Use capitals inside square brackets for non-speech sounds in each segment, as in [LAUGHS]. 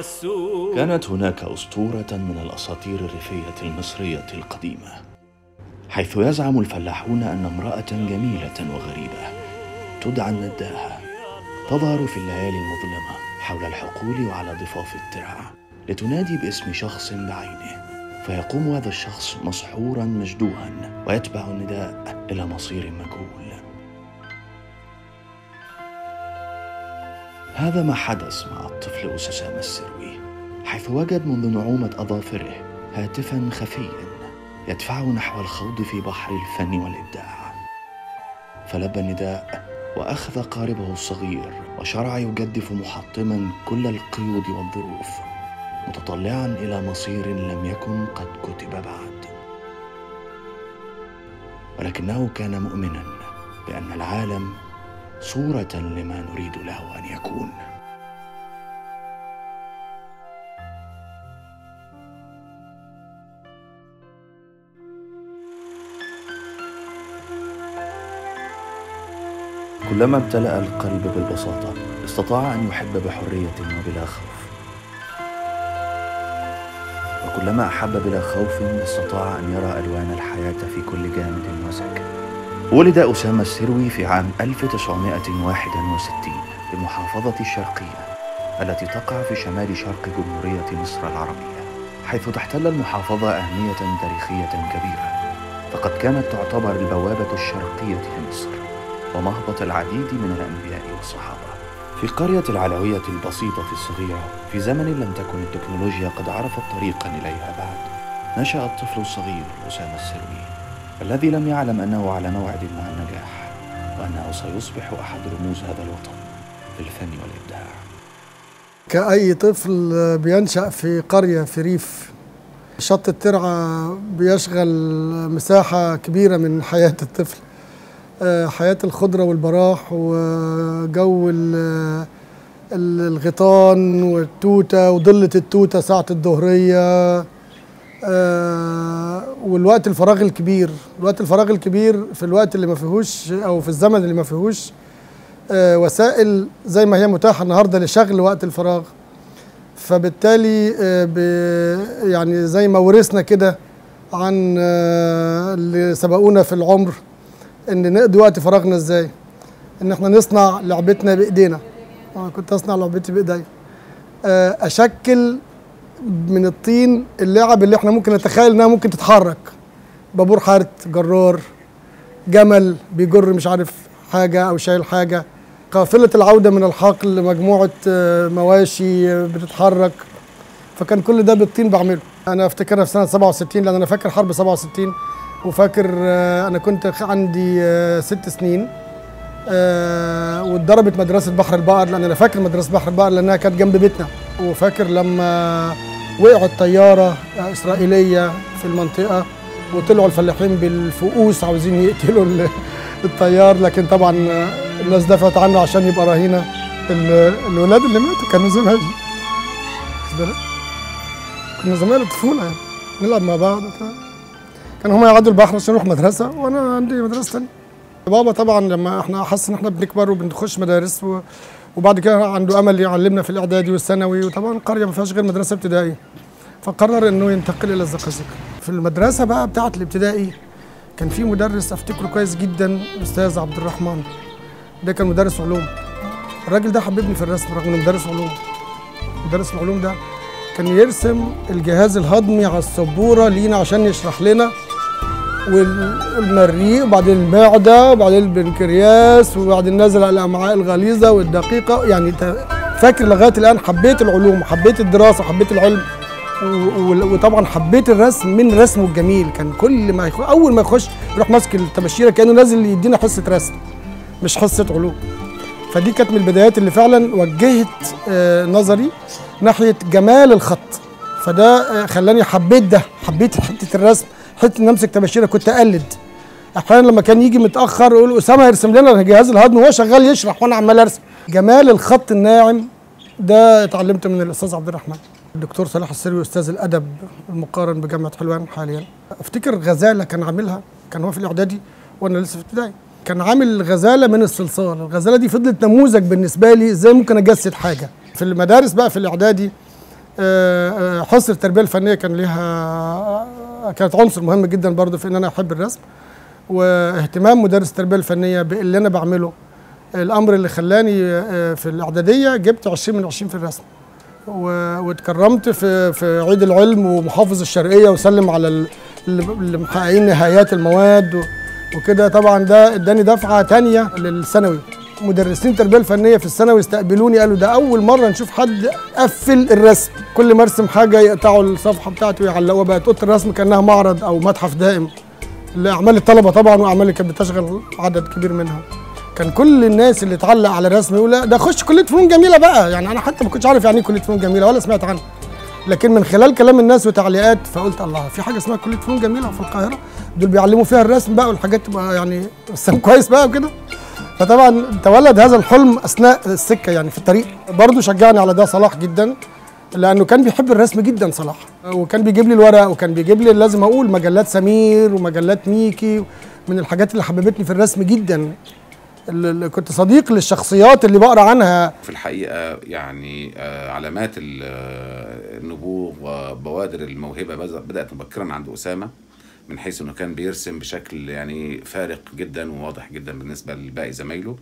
يلا سوق كانت هناك أسطورة من الأساطير الريفية المصرية القديمة حيث يزعم الفلاحون أن امرأة جميلة وغريبة تدعى النداهة تظهر في الليالي المظلمة حول الحقول وعلى ضفاف الترع لتنادي باسم شخص بعينه فيقوم هذا الشخص مسحورا مجدوها ويتبع النداء إلى مصير مجهول. هذا ما حدث مع الطفل أسامة السروي حيث وجد منذ نعومة أظافره هاتفا خفيا يدفعه نحو الخوض في بحر الفن والإبداع. فلبى النداء وأخذ قاربه الصغير وشرع يجدف محطما كل القيود والظروف متطلعا إلى مصير لم يكن قد كتب بعد. ولكنه كان مؤمنا بأن العالم صورة لما نريد له أن يكون. كلما امتلأ القلب بالبساطة استطاع أن يحب بحرية وبلا خوف. وكلما أحب بلا خوف استطاع أن يرى ألوان الحياة في كل جامد وساكن ولد أسامة السروي في عام 1961 بمحافظة الشرقية التي تقع في شمال شرق جمهورية مصر العربية حيث تحتل المحافظة أهمية تاريخية كبيرة فقد كانت تعتبر البوابة الشرقية لمصر ومهبط العديد من الأنبياء والصحابة. في قرية العلوية البسيطة الصغيرة في زمن لم تكن التكنولوجيا قد عرفت طريقا إليها بعد نشأ الطفل الصغير أسامة السروي الذي لم يعلم أنه على موعد مع النجاح وأنه سيصبح أحد رموز هذا الوطن في الفن والإبداع. كأي طفل بينشأ في قرية في ريف شط الترعة بيشغل مساحة كبيرة من حياة الطفل. آه، حياة الخضرة والبراح وجو ال- ال- الغيطان والتوتة وضلة التوتة ساعة الظهرية. آه، والوقت الفراغ الكبير. الوقت الفراغ الكبير في الوقت اللي ما فيهوش أو في الزمن اللي ما فيهوش آه، وسائل زي ما هي متاحة النهاردة لشغل وقت الفراغ. فبالتالي آه، يعني زي ما ورثنا كده عن اللي سبقونا في العمر إن نقضي وقت فراغنا إزاي؟ إن إحنا نصنع لعبتنا بإيدينا. أنا كنت أصنع لعبتي بايديا آه، أشكل من الطين اللعب اللي إحنا ممكن نتخيل إنها ممكن تتحرك. بابور حارت جرار جمل بيجر مش عارف حاجة أو شايل حاجة. قافلة العودة من الحقل مجموعه آه، مواشي آه، بتتحرك. فكان كل ده بالطين بعمله. أنا أفتكرها في سنة 67 لأن أنا فاكر حرب 67 وفاكر آه، أنا كنت عندي ست سنين واتضربت مدرسة بحر البقر لأن أنا فاكر مدرسة بحر البقر لأنها كانت جنب بيتنا. وفاكر لما وقعت طياره آه، إسرائيلية في المنطقة وطلعوا الفلاحين بالفؤوس عاوزين يقتلوا ال- الطيار لكن طبعا الناس دفعت عنه عشان يبقى رهينة ال- الولاد اللي ماتوا كانوا بالك؟ كنا زمايل الطفولة يعني نلعب مع بعض. كانوا هما يقعدوا البحر عشان نروح مدرسة وأنا عندي مدرسة تانية بابا طبعا لما إحنا حس إن إحنا بنكبر وبنخش مدارس و... وبعد كده عنده أمل يعلمنا في الإعدادي والثانوي. وطبعا القريه ما فيهاش غير مدرسة ابتدائيه فقرر إنه ينتقل إلى الزقازيق. في المدرسة بقى بتاعة الابتدائي كان في مدرس أفتكره كويس جدا أستاذ عبد الرحمن. ده كان مدرس علوم. الراجل ده حببني في الرسم رغم إنه مدرس علوم. مدرس العلوم ده كان يرسم الجهاز الهضمي على السبورة لينا عشان يشرح لنا والمريء وبعدين المعدة وبعدين البنكرياس وبعدين نازل على الامعاء الغليظة والدقيقة. يعني انت فاكر لغاية الآن حبيت العلوم وحبيت الدراسة وحبيت العلم وطبعا حبيت الرسم من رسمه الجميل. كان كل ما يخ... أول ما يخش يروح ماسك التباشيره كأنه نازل يدينا حصة رسم مش حصة علوم. فدي كانت من البدايات اللي فعلا وجهت آه، نظري ناحية جمال الخط. فده آه، خلاني حبيت ده حبيت حتة الرسم. حتة إن أمسك تباشيره كنت أقلد. أحيانا لما كان يجي متأخر يقول أسامة يرسم لنا جهاز الهضم وهو شغال يشرح وأنا عمال أرسم. جمال الخط الناعم ده اتعلمته من الأستاذ عبد الرحمن. الدكتور صلاح السروي أستاذ الأدب المقارن بجامعة حلوان حاليا. أفتكر غزالة كان عاملها كان هو في الإعدادي وأنا لسه في ابتدائي. كان عامل غزالة من الصلصال. الغزالة دي فضلت نموذج بالنسبة لي إزاي ممكن أجسد حاجة. في المدارس بقى في الإعدادي آه، آه، حصر التربية الفنية كان ليها كانت عنصر مهم جدا برضه في إن أنا أحب الرسم واهتمام مدرس التربية الفنية باللي أنا بعمله. الأمر اللي خلاني آه، في الإعدادية جبت 20 من 20 في الرسم واتكرمت في في عيد العلم ومحافظ الشرقية وسلم على ال- اللي محققين نهايات المواد وكده. طبعا ده اداني دفعة تانية للثانوي. مدرسين التربية الفنية في الثانوي استقبلوني قالوا ده أول مرة نشوف حد قفل الرسم. كل ما أرسم حاجة يقطعوا الصفحة بتاعته ويعلقوها. بقت أوضة الرسم كأنها معرض أو متحف دائم. لأعمال الطلبة طبعا واعمال اللي كانت بتشغل عدد كبير منها. كان كل الناس اللي اتعلق على الرسم يقول ده خش كلية فنون جميلة بقى. يعني أنا حتى ما كنتش عارف يعني إيه كلية فنون جميلة ولا سمعت عنها. لكن من خلال كلام الناس وتعليقات فقلت الله في حاجة اسمها كلية فنون جميلة في القاهرة. دول بيعلموا فيها الرسم بقى والحاجات تبقى يعني رسام [LAUGHS] كويس بقى وكده. فطبعا تولد هذا الحلم أثناء السكة يعني في الطريق. برضه شجعني على ده صلاح جدا لأنه كان بيحب الرسم جدا صلاح. وكان بيجيب لي الورق وكان بيجيب لي لازم أقول مجلات سمير ومجلات ميكي من الحاجات اللي حببتني في الرسم جدا. اللي كنت صديق للشخصيات اللي بقرأ عنها. في الحقيقة يعني آه، علامات آه، النبوغ وبوادر الموهبة بز- بدأت مبكرا عند أسامة. من حيث أنه كان بيرسم بشكل يعني فارق جدا وواضح جدا بالنسبة لباقي زمايله.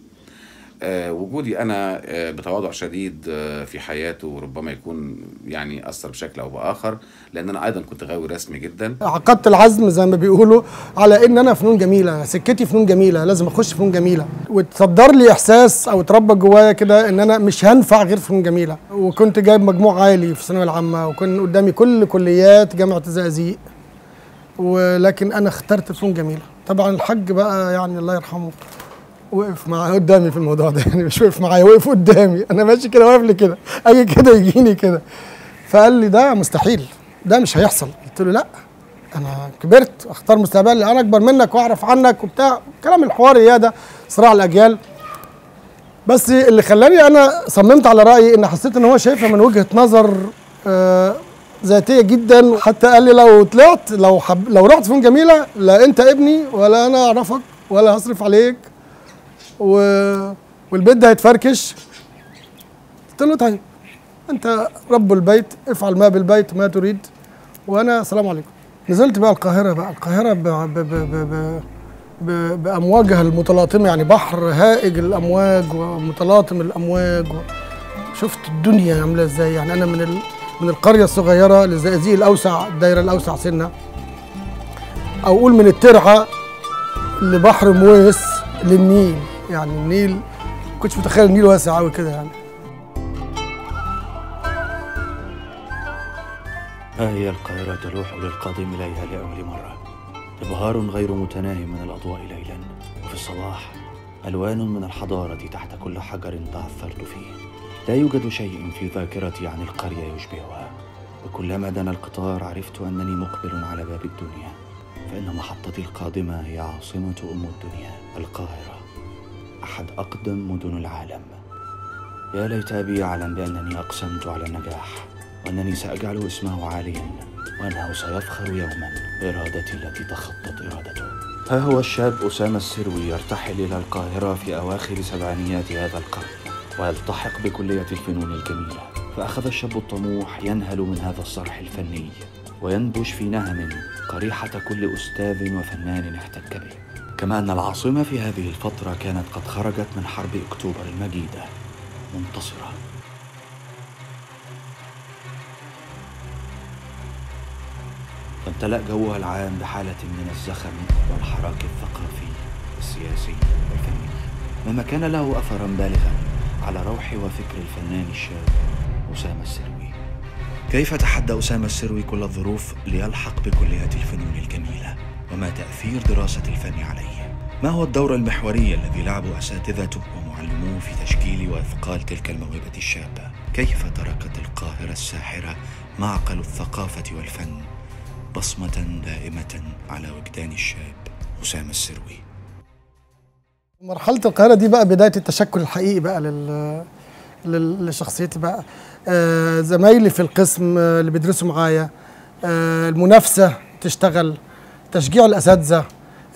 آه، وجودي أنا آه، بتواضع شديد آه، في حياته ربما يكون يعني أثر بشكل أو بآخر لأن أنا أيضا كنت غاوي رسم جدا. عقدت العزم زي ما بيقولوا على إن أنا فنون جميلة سكتي فنون جميلة لازم أخش فنون جميلة. وتصدر لي إحساس أو اتربى جوايا كده إن أنا مش هنفع غير فنون جميلة. وكنت جايب مجموع عالي في الثانوية العامة وكان قدامي كل كليات جامعة الزقازيق ولكن أنا اخترت فنون جميلة. طبعا الحاج بقى يعني الله يرحمه. وقف معايا قدامي في الموضوع ده يعني مش وقف معايا وقف قدامي. أنا ماشي كده واقف لي كده أجي كده يجيني كده. فقال لي ده مستحيل ده مش هيحصل. قلت له لا أنا كبرت أختار مستقبلي أنا أكبر منك وأعرف عنك وبتاع. كلام الحوار ده صراع الأجيال. بس اللي خلاني أنا صممت على رأيي إن حسيت إن هو شايفها من وجهة نظر آه ذاتية جدا. حتى قال لي لو طلعت لو حب لو رحت فنون جميلة لا أنت ابني ولا أنا أعرفك ولا هصرف عليك. و... والبيت ده هيتفركش. قلت له طيب أنت رب البيت افعل ما بالبيت ما تريد. وأنا السلام عليكم. نزلت بقى القاهرة بقى القاهرة. ب... ب... ب... ب... ب... بامواجها المتلاطمه يعني بحر هائج الأمواج ومتلاطم الأمواج. و... شفت الدنيا عاملة إزاي؟ يعني أنا من ال... من القرية الصغيرة للزقازيق الأوسع الدايرة الأوسع سنة. أو أقول من الترعة لبحر مويس للنيل. يعني النيل كنتش متخيل النيل واسع قوي كده يعني. ها هي القاهرة تلوح للقادم إليها لأول مرة. إبهار غير متناهي من الأضواء ليلا. وفي الصباح ألوان من الحضارة تحت كل حجر تعثرت فيه. لا يوجد شيء في ذاكرتي عن القرية يشبهها. وكلما دنا القطار عرفت أنني مقبل على باب الدنيا فإن محطتي القادمة هي عاصمة أم الدنيا القاهرة. أحد أقدم مدن العالم. يا ليت أبي يعلم بأنني أقسمت على النجاح وأنني سأجعل اسمه عاليا وأنه سيفخر يوما بإرادتي التي تخطت إرادته. ها هو الشاب أسامة السروي يرتحل إلى القاهرة في أواخر سبعينيات هذا القرن. ويلتحق بكلية الفنون الجميلة. فأخذ الشاب الطموح ينهل من هذا الصرح الفني وينبش في نهم قريحة كل أستاذ وفنان احتك به. كما أن العاصمة في هذه الفترة كانت قد خرجت من حرب أكتوبر المجيدة. منتصرة. فامتلأ جوها العام بحالة من الزخم والحراك الثقافي السياسي والفني. مما كان له أثرا بالغا على روح وفكر الفنان الشاب أسامة السروي. كيف تحدى أسامة السروي كل الظروف ليلحق بكلية الفنون الجميلة؟ وما تأثير دراسة الفن عليه؟ ما هو الدور المحوري الذي لعبه أساتذته ومعلموه في تشكيل وإثقال تلك الموهبة الشابة؟ كيف تركت القاهرة الساحرة معقل الثقافة والفن بصمة دائمة على وجدان الشاب أسامة السروي؟ مرحلة القاهرة دي بقى بداية التشكل الحقيقي بقى لل لشخصيتي بقى. آه زمايلي في القسم آه اللي بيدرسوا معايا آه المنافسة تشتغل تشجيع الأساتذة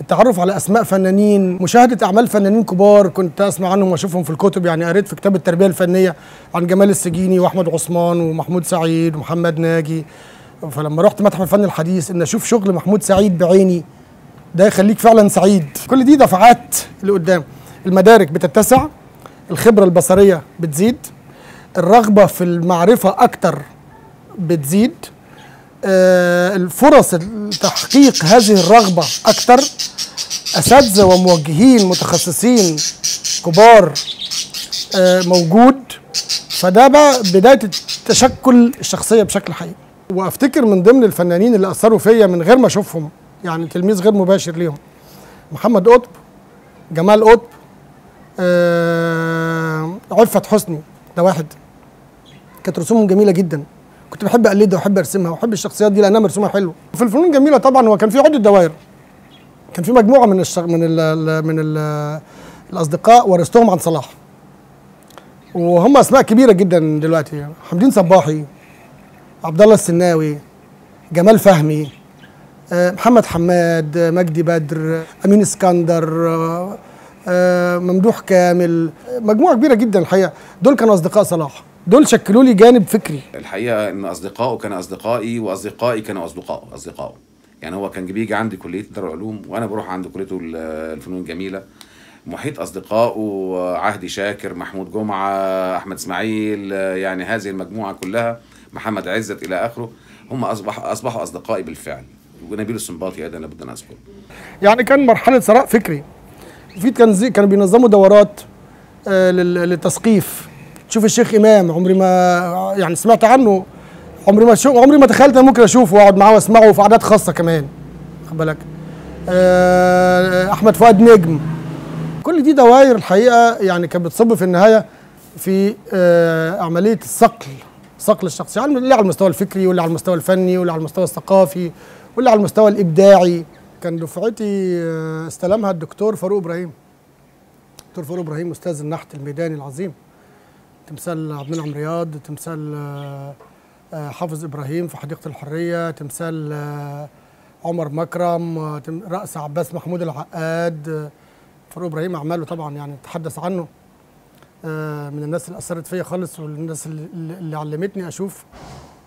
التعرف على أسماء فنانين مشاهدة أعمال فنانين كبار كنت أسمع عنهم وأشوفهم في الكتب. يعني قريت في كتاب التربية الفنية عن جمال السجيني وأحمد عثمان ومحمود سعيد ومحمد ناجي. فلما رحت متحف الفن الحديث إن أشوف شغل محمود سعيد بعيني ده يخليك فعلا سعيد. كل دي دفعات لقدام. المدارك بتتسع الخبرة البصرية بتزيد الرغبة في المعرفة أكتر بتزيد آه، الفرص تحقيق هذه الرغبة أكثر أساتذة وموجهين متخصصين كبار آه، موجود. فده بقى بداية تشكل الشخصية بشكل حقيقي. وأفتكر من ضمن الفنانين اللي أثروا فيا من غير ما أشوفهم يعني تلميذ غير مباشر ليهم. محمد قطب جمال قطب آه، عفت حسني ده واحد. كانت رسومهم جميلة جدا. كنت بحب اقلدها وأحب أرسمها وأحب الشخصيات دي لأنها مرسومة حلو. في الفنون الجميلة طبعا هو كان في عدة دوائر. كان في مجموعة من الشغ... من ال... ال- من ال... الأصدقاء ورثتهم عن صلاح. وهم أسماء كبيرة جدا دلوقتي. حمدين صباحي عبد الله السناوي جمال فهمي. محمد حماد آه، مجدي بدر أمين اسكندر آه، آه، ممدوح كامل. آه، مجموعة كبيرة جدا الحقيقة. دول كانوا أصدقاء صلاح. دول شكلوا لي جانب فكري. الحقيقة إن أصدقائه كانوا أصدقائي وأصدقائي كانوا اصدقائه اصدقائه يعني هو كان بيجي عندي كلية دار العلوم وأنا بروح عند كلية ال- الفنون الجميلة. محيط أصدقائه عهدي شاكر محمود جمعة أحمد إسماعيل يعني هذه المجموعة كلها محمد عزت إلى آخره. هم أصبحوا أصدقائي بالفعل. ونبيل السنباطي أيضا لابد ان اذكره يعني كان مرحلة ثراء فكري. في كان كانوا بينظموا دورات آه، لل- للتثقيف. تشوف الشيخ إمام عمري ما يعني سمعت عنه. عمري ما شو عمري ما تخيلت أنا ممكن أشوفه وأقعد معاه وأسمعه في أعداد خاصة كمان. خد بالك. آه، أحمد فؤاد نجم. كل دي دوائر الحقيقة يعني كانت بتصب في النهاية في آه، عملية الصقل. صقل الشخص. يعني اللي على المستوى الفكري واللي على المستوى الفني واللي على المستوى الثقافي. واللي على المستوى الإبداعي. كان دفعتي آه، استلمها الدكتور فاروق إبراهيم. دكتور فاروق إبراهيم أستاذ النحت الميداني العظيم. تمثال عبد المنعم رياض تمثال آه، آه، حافظ إبراهيم في حديقة الحرية تمثال عمر مكرم رأس عباس محمود العقاد. فاروق إبراهيم أعماله طبعا يعني تحدث عنه من الناس اللي أثرت فيا خالص والناس اللي, علمتني أشوف.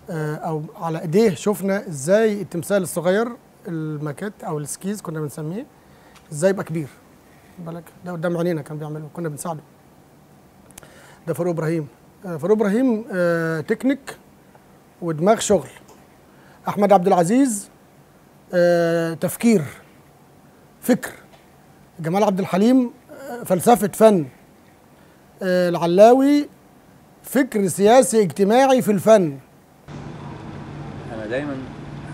أو على إيديه شفنا إزاي التمثال الصغير الماكيت أو ال esquisse كنا بنسميه إزاي يبقى كبير. بالك؟ ده قدام عينينا كان بيعمله كنا بنساعده. ده فاروق إبراهيم. آه، فاروق إبراهيم آه، تكنيك ودماغ شغل. أحمد عبد العزيز آه، تفكير فكر. جمال عبد الحليم آه، فلسفة فن. آه، العلاوي فكر سياسي اجتماعي في الفن. دايما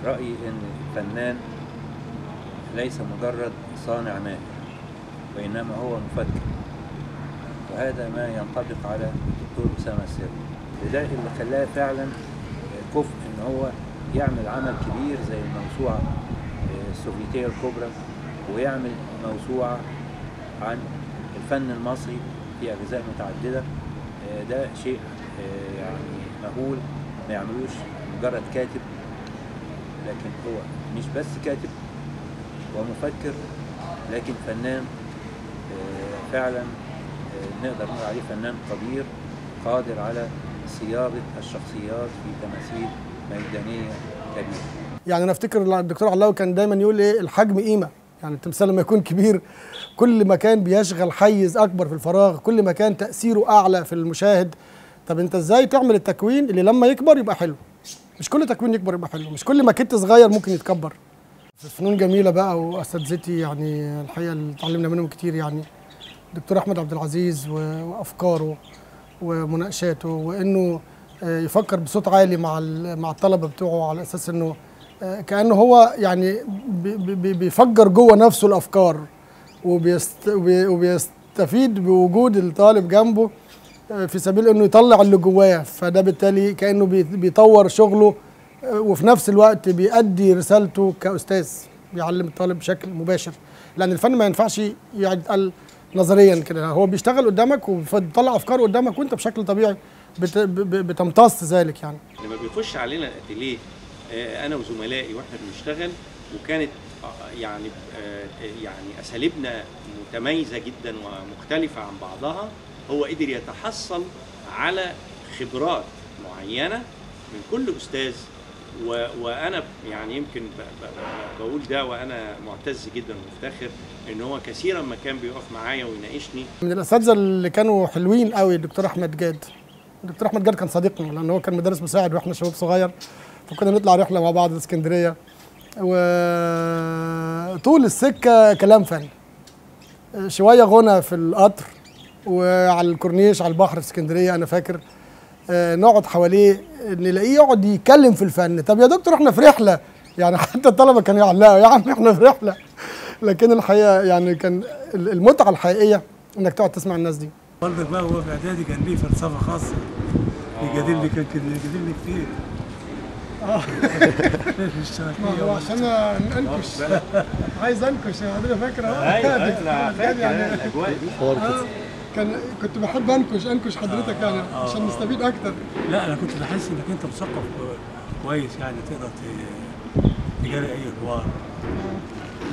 رأيي إن الفنان ليس مجرد صانع ماهر وإنما هو مفكر وهذا ما ينطبق على الدكتور أسامة السري. وده اللي خلاه فعلا كفء إن هو يعمل عمل كبير زي الموسوعة السوفيتية الكبرى ويعمل موسوعة عن الفن المصري في أجزاء متعددة. آه، ده شيء آه، يعني مهول ما يعملوش مجرد كاتب لكن هو مش بس كاتب ومفكر لكن فنان آه، فعلا آه، نقدر نقول عليه فنان قدير قادر على صياغة الشخصيات في تماثيل ميدانية كبيرة. يعني أنا أفتكر الدكتور علاوي كان دايما يقول إيه الحجم قيمة. يعني التمثال لما يكون كبير كل ما كان بيشغل حيز أكبر في الفراغ كل ما كان تأثيره أعلى في المشاهد. طب أنت إزاي تعمل التكوين اللي لما يكبر يبقى حلو؟ مش كل تكوين يكبر يبقى حلو مش كل ماكيت صغير ممكن يتكبر. فنون جميلة بقى واساتذتي يعني الحقيقة اللي اتعلمنا منهم كتير يعني. دكتور أحمد عبد العزيز وأفكاره ومناقشاته وإنه آه، يفكر بصوت عالي مع مع الطلبة بتوعه على أساس إنه آه، كأنه هو يعني بي- بي- بيفجر جوه نفسه الأفكار وبيست وبي- وبيستفيد بوجود الطالب جنبه. في سبيل إنه يطلع اللي جواه. فده بالتالي كأنه بي- بيطور شغله آه، وفي نفس الوقت بيأدي رسالته كأستاذ بيعلم الطالب بشكل مباشر. لأن الفن ما ينفعش يتقال نظريا كده. هو بيشتغل قدامك وبيطلع أفكار قدامك وأنت بشكل طبيعي بت- بتمتص ذلك يعني. لما بيخش علينا الاتيليه آه، أنا وزملائي وإحنا بنشتغل وكانت آه، يعني يعني أساليبنا متميزة جدا ومختلفة عن بعضها هو قدر يتحصل على خبرات معينة من كل أستاذ و... وأنا يعني يمكن ب... ب... بقول ده وأنا معتز جدا ومفتخر إن هو كثيرا ما كان بيقف معايا ويناقشني. من الأساتذة اللي كانوا حلوين قوي الدكتور أحمد جاد. الدكتور أحمد جاد كان صديقنا لأن هو كان مدرس مساعد وإحنا شباب صغير. فكنا نطلع رحلة مع بعض اسكندرية. وطول السكة كلام فن. شوية غنى في القطر. وعلى الكورنيش على البحر في اسكندرية أنا فاكر. آه، نقعد حواليه نلاقيه يقعد يتكلم في الفن. طب يا دكتور إحنا في رحلة. يعني حتى الطلبة كانوا يعلقوا يا عم إحنا في رحلة. لكن الحقيقة يعني كان المتعة الحقيقية إنك تقعد تسمع الناس دي. والدك بقى وهو في إعدادي كان ليه فلسفة خاصة. يجادلني كان كده يجادلني كتير. آه. [LAUGHS] عشان أنكش. [LAUGHS] عايز أنكش أنا فاكر أيوه [LAUGHS] أنا فاكر أنا الاجواء دي. كان كنت بحب أنكش أنكش حضرتك يعني عشان نستفيد أكتر. لا أنا كنت بحس إنك أنت مثقف كويس يعني تقدر تجاري أي حوار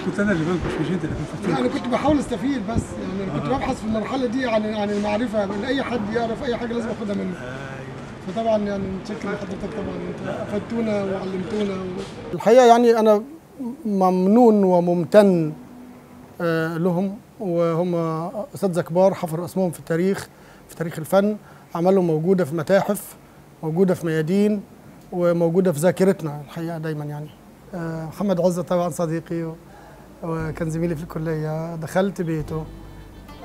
كنت أنا اللي بنكش مش أنت اللي كنت لا أنا كنت بحاول أستفيد بس يعني أنا كنت ببحث في المرحلة دي عن عن المعرفة من أي حد يعرف أي حاجة لازم أخدها منه. أيوه. فطبعا يعني متشكر لحضرتك طبعا أنت أفدتونا وعلمتونا و... الحقيقة يعني أنا ممنون وممتن آه، لهم. وهم اساتذه كبار حفروا أسمهم في التاريخ في تاريخ الفن أعمالهم موجودة في متاحف موجودة في ميادين وموجودة في ذاكرتنا الحقيقة دايما يعني. آه، محمد عزة طبعا صديقي وكان زميلي في الكلية دخلت بيته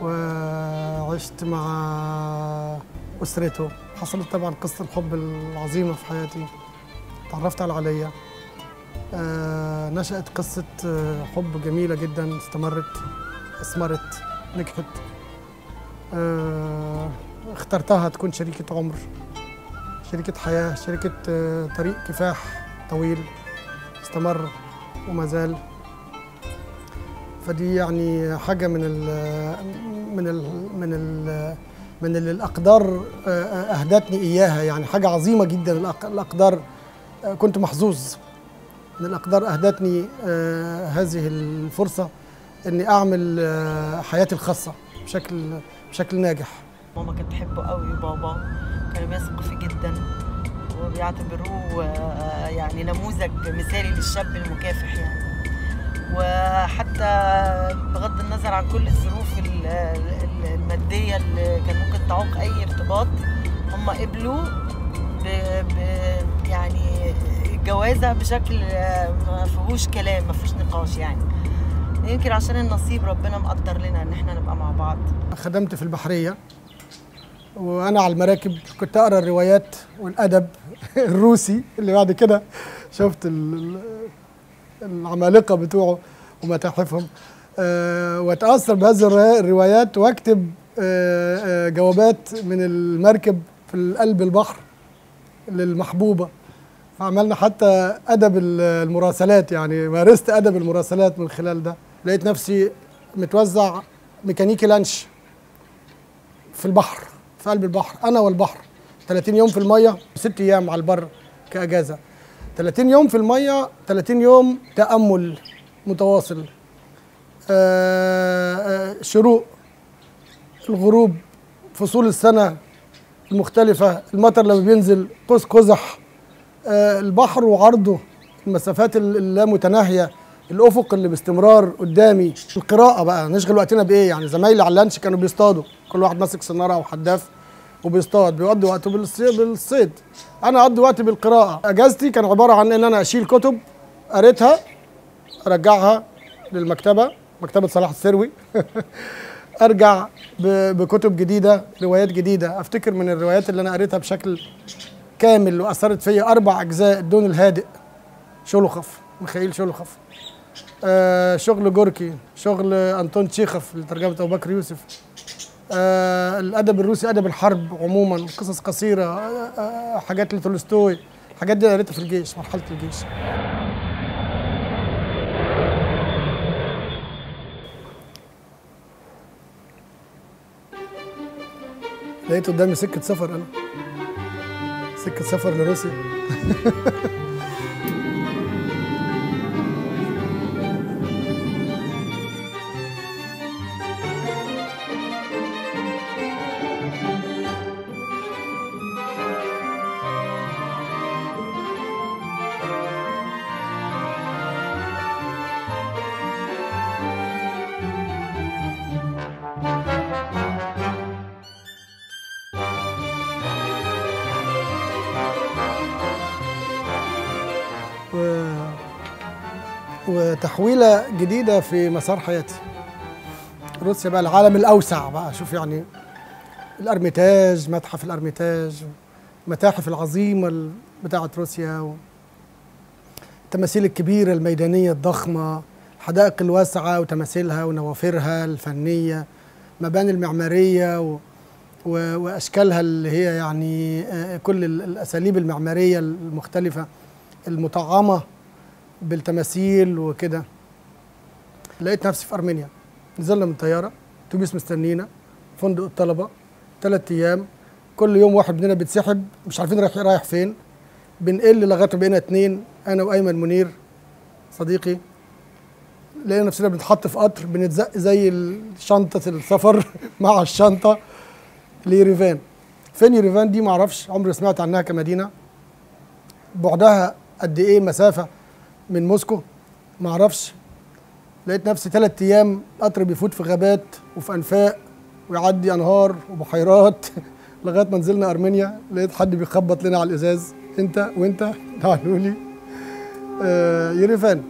وعشت مع أسرته. حصلت طبعا قصة الحب العظيمة في حياتي. تعرفت على عليا. آه نشأت قصة حب جميلة جدا استمرت. أثمرت نجحت. آه اخترتها تكون شريكة عمر شريكة حياة شريكة آه طريق كفاح طويل استمر وما زال. فدي يعني حاجة من ال من ال من ال من اللي الأقدار آه، أهدتني إياها. يعني حاجة عظيمة جدا الأق- الأقدار كنت محظوظ. إن الأقدار أهدتني آه، هذه الفرصة. إني أعمل آه، حياتي الخاصة بشكل بشكل ناجح. ماما كانت تحبه قوي وبابا كانوا بيثقوا فيه جدا. وبيعتبروه آه، يعني نموذج مثالي للشاب المكافح يعني. وحتى بغض النظر عن كل الظروف ال- ال- المادية اللي كان ممكن تعوق أي ارتباط هم قبلوا ب يعني الجوازة بشكل آه، ما فيهوش كلام ما فيهوش نقاش يعني. يمكن عشان النصيب ربنا مقدر لنا إن إحنا نبقى مع بعض. خدمت في البحرية وأنا على المراكب كنت أقرأ الروايات والأدب [LAUGHS] الروسي اللي بعد كده شفت ال- ال- العمالقة بتوعه ومتاحفهم. أه وأتأثر بهذه الروا- الروايات وأكتب أه أه جوابات من المركب في قلب البحر للمحبوبة. فعملنا حتى ال- المراسلات يعني مارست أدب المراسلات من خلال ده. لقيت نفسي متوزع ميكانيكي لانش في البحر في قلب البحر أنا والبحر. 30 يوم في المية ست أيام على البر كأجازة. 30 يوم في المية 30 يوم تأمل متواصل. آه، آه، شروق الغروب فصول السنة المختلفة المطر لما بينزل قوس قزح. آه، البحر وعرضه المسافات ال- اللامتناهية. الأفق اللي باستمرار قدامي القراءة بقى. نشغل وقتنا بإيه؟ يعني زمايلي على اللانش كانوا بيصطادوا. كل واحد ماسك سناره أو حداف وبيصطاد. بيقضي وقته بالصي- بالصيد. أنا أقضي وقتي بالقراءة. أجازتي كان عبارة عن إن أنا أشيل كتب قريتها أرجعها للمكتبة مكتبة صلاح السروي [LAUGHS] أرجع بكتب جديدة روايات جديدة. أفتكر من الروايات اللي أنا قريتها بشكل كامل وأثرت فيا أربع أجزاء. الدون الهادئ شولوخوف. ميخائيل شولوخوف آه شغل جوركي شغل أنطون تشيخوف لترجمه أبو بكر يوسف. آه الأدب الروسي أدب الحرب عموما قصص قصيرة آه آه حاجات لتولستوي الحاجات دي قريتها في الجيش مرحلة الجيش. لقيت قدامي سكة سفر أنا. سكة سفر لروسيا. [LAUGHS] جديدة في مسار حياتي روسيا بقى العالم الأوسع بقى شوف يعني الأرميتاج متحف الأرميتاج المتاحف العظيمة ال- بتاعه روسيا. التماثيل الكبيرة الميدانية الضخمة الحدائق الواسعة وتماثيلها ونوافرها الفنية مباني المعمارية و... و... وأشكالها اللي هي يعني آه، كل ال- الأساليب المعمارية المختلفة المطعمة بالتماثيل وكده لقيت نفسي في أرمينيا. نزلنا من الطياره أتوبيس مستنينا فندق الطلبة ثلاث أيام. كل يوم واحد مننا بيتسحب مش عارفين رايح رايح فين. بنقل لغاية ما بقينا اتنين أنا وأيمن منير صديقي. لقينا نفسنا بنتحط في قطر بنتزق زي شنطة السفر [LAUGHS] مع الشنطة ليريفان. فين يريفان دي معرفش عمري سمعت عنها كمدينة. بعدها قد إيه مسافة من موسكو؟ معرفش. لقيت نفسي ثلاث أيام قطر بيفوت في غابات وفي أنفاق ويعدي أنهار وبحيرات [LAUGHS] لغاية ما نزلنا أرمينيا. لقيت حد بيخبط لنا على الإزاز. أنت وأنت؟ [LAUGHS] تعالوا لي. آه يريفان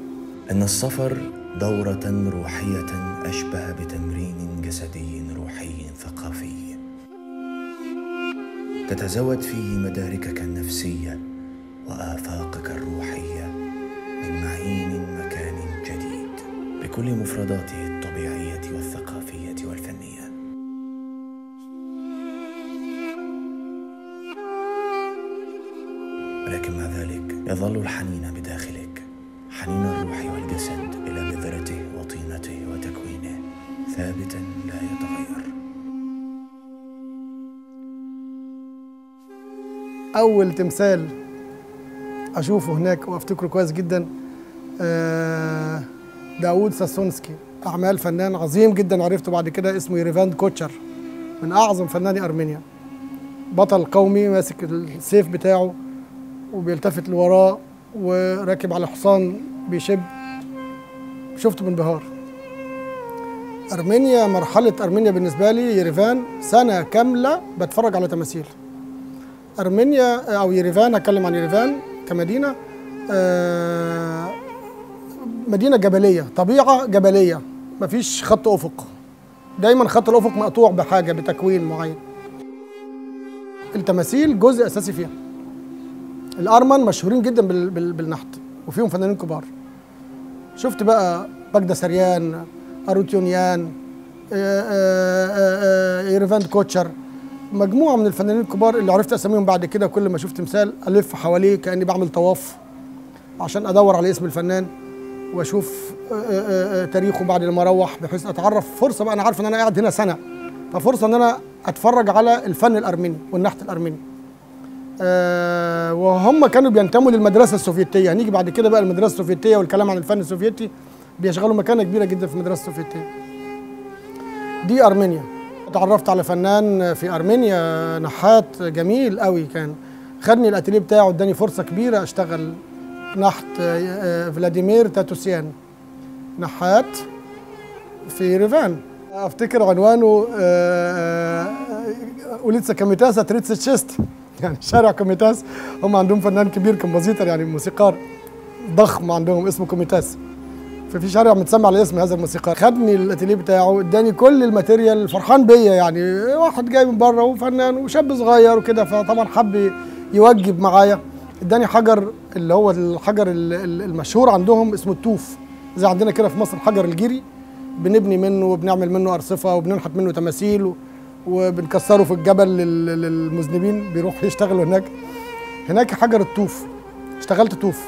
إن السفر دورة روحية أشبه بتمرين جسدي روحي ثقافي. تتزود فيه مداركك النفسية وآفاقك الروحية. بكل مفرداته الطبيعية والثقافية والفنية. ولكن مع ذلك يظل الحنين بداخلك حنين الروح والجسد إلى بذرته وطينته وتكوينه. ثابتا لا يتغير. أول تمثال أشوفه هناك وأفتكره كويس جدا آه، داوود ساسونسكي أعمال فنان عظيم جدا عرفته بعد كده اسمه يريفان كوتشر من أعظم فناني أرمينيا. بطل قومي ماسك السيف بتاعه وبيلتفت لوراه وراكب على حصان بيشب. شفته بانبهار. أرمينيا مرحلة أرمينيا بالنسبة لي يريفان سنة كاملة بتفرج على تماثيل. أرمينيا أو يريفان هتكلم عن يريفان كمدينة. آه، مدينة جبلية طبيعة جبلية مفيش خط أفق. دايما خط الأفق مقطوع بحاجة بتكوين معين. التماثيل جزء أساسي فيها. الأرمن مشهورين جدا بال- بال- بالنحت وفيهم فنانين كبار. شفت بقى بجدة سريان أروتيونيان يريفان كوتشر. مجموعة من الفنانين الكبار اللي عرفت أساميهم بعد كده كل ما أشوف تمثال ألف حواليه كأني بعمل طواف عشان أدور على اسم الفنان. واشوف آه، آه، آه، تاريخه بعد ما أروح بحيث أتعرف فرصة بقى. أنا عارف إن أنا قاعد هنا سنة ففرصة إن أنا أتفرج على الفن الأرميني والنحت الأرميني. وهم كانوا بينتموا للمدرسة السوفيتية. هنيجي بعد كده بقى المدرسة السوفيتية والكلام عن الفن السوفيتي. بيشغلوا مكانة كبيرة جدا في المدرسة السوفيتية. دي أرمينيا. اتعرفت على فنان في أرمينيا نحات جميل قوي كان. خدني الأتيليه بتاعه اداني فرصة كبيرة أشتغل نحت آه، آه، فلاديمير تاتوسيان نحات في يريفان أفتكر عنوانه آه، улица Комитаса тридцать шесть. [LAUGHS] يعني شارع كوميتاس هم عندهم فنان كبير композитор يعني موسيقار ضخم عندهم اسمه كوميتاس ففي شارع متسمى على اسم هذا الموسيقار. خدني الاتيليه بتاعه اداني كل ال material فرحان بيا يعني. واحد جاي من بره وفنان وشاب صغير وكده فطبعا حب يوجب معايا. اداني حجر اللي هو الحجر ال- ال- المشهور عندهم اسمه التوف. زي عندنا كده في مصر حجر الجيري. بنبني منه وبنعمل منه أرصفة وبننحت منه تماثيل وبنكسره في الجبل لل- للمذنبين. بيروحوا يشتغلوا هناك. هناك حجر التوف. اشتغلت توف.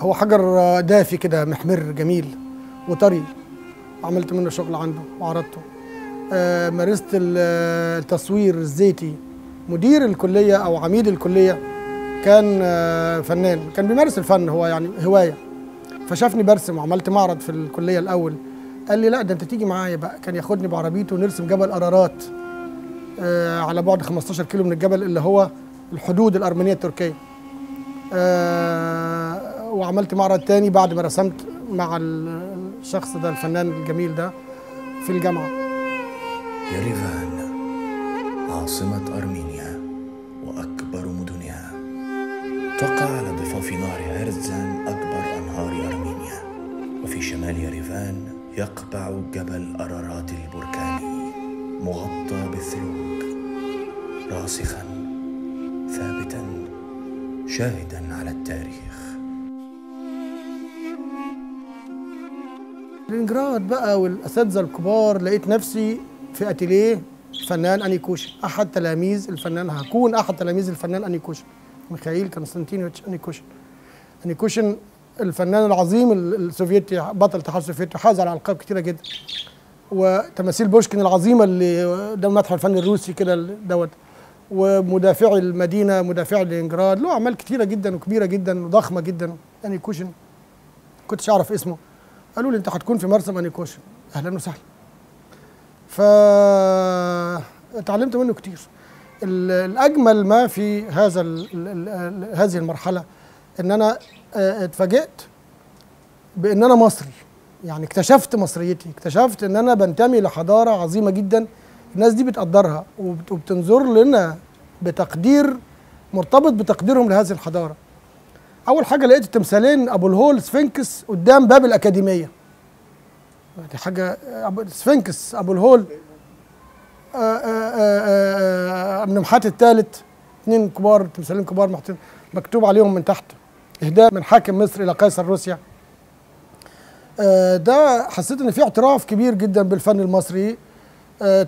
هو حجر دافي كده محمر جميل وطري. عملت منه شغل عنده وعرضته. آه، مارست آه، التصوير الزيتي. مدير الكلية أو عميد الكلية. كان آه، فنان. كان بيمارس الفن هو يعني هواية. فشافني برسم وعملت معرض في الكلية الأول. قال لي لا ده أنت تيجي معايا بقى. كان ياخدني بعربيته ونرسم جبل أرارات آه، على بعد 15 كيلو من الجبل اللي هو الحدود الأرمينية التركية. آه، وعملت معرض تاني بعد ما رسمت مع ال- الشخص ده الفنان الجميل ده في الجامعة. يريفان عاصمة أرمينيا. تقع على ضفاف نهر هرزان أكبر أنهار أرمينيا. شمال يريفان يقبع جبل أرارات البركاني مغطى بالثلوج. راسخا ثابتا شاهدا على التاريخ. لينجراد بقى والأساتذة الكبار لقيت نفسي في أتيليه فنان انيكوشن أحد تلاميذ الفنان هكون أحد تلاميذ الفنان انيكوشن ميخائيل كونستانتينوفيتش انيكوشن انيكوشن الفنان العظيم ال- السوفيتي بطل الاتحاد السوفيتي حاز على ألقاب كتيرة جدا. وتماثيل بوشكين العظيمة اللي ده متحف الفن الروسي كده دوت. ومدافعي المدينة مدافعي لينجراد له أعمال كتيرة جدا وكبيرة جدا وضخمة جدا. انيكوشن كنتش أعرف اسمه. قالوا لي أنت هتكون في مرسم انيكوشن أهلا وسهلا. ف اتعلمت منه كتير. ال- الأجمل ما في هذا هذه المرحلة إن أنا آه، اتفاجئت بإن أنا مصري. يعني اكتشفت مصريتي اكتشفت إن أنا بنتمي لحضارة عظيمة جدا. الناس دي بتقدرها وبت- وبتنظر لنا بتقدير مرتبط بتقديرهم لهذه الحضارة. أول حاجة لقيت التمثالين أبو الهول Sphinx قدام باب الأكاديمية. دي حاجة أبو Sphinx أبو الهول. آه، آه، آه، منمحات الثالث اثنين كبار تمثالين كبار محطوطين مكتوب عليهم من تحت. إهداء من حاكم مصر إلى قيصر روسيا. ده حسيت إن في اعتراف كبير جدا بالفن المصري.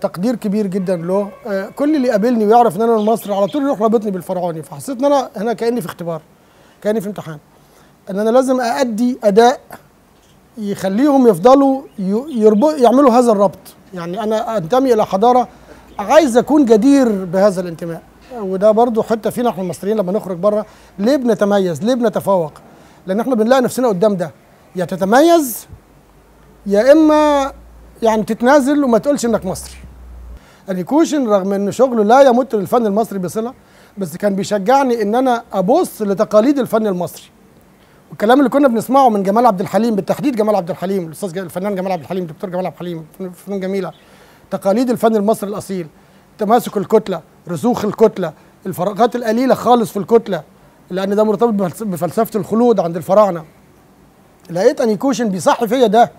تقدير كبير جدا له. كل اللي يقابلني ويعرف إن أنا من مصر على طول يروح رابطني بالفرعوني. فحسيت إن أنا هنا كأني في اختبار كأني في امتحان. إن أنا لازم أأدي أداء يخليهم يفضلوا يعملوا هذا الربط. يعني أنا أنتمي إلى حضارة عايز أكون جدير بهذا الانتماء. وده برضو حتى فينا إحنا المصريين لما نخرج بره ليه بنتميز؟ ليه بنتفوق؟ لأن إحنا بنلاقي نفسنا قدام ده. يا تتميز يا إما يعني تتنازل وما تقولش إنك مصري. انيكوشن رغم إن شغله لا يمت للفن المصري بصلة بس كان بيشجعني إن أنا أبص لتقاليد الفن المصري. والكلام اللي كنا بنسمعه من جمال عبد الحليم بالتحديد جمال عبد الحليم الأستاذ الفنان جمال عبد الحليم دكتور جمال عبد الحليم فن- فنون جميلة. تقاليد الفن المصري الأصيل تماسك الكتلة رسوخ الكتلة الفراغات القليلة خالص في الكتلة لأن ده مرتبط بفلس- بفلسفة الخلود عند الفراعنة. لقيت انيكوشن بيصحي فيا ده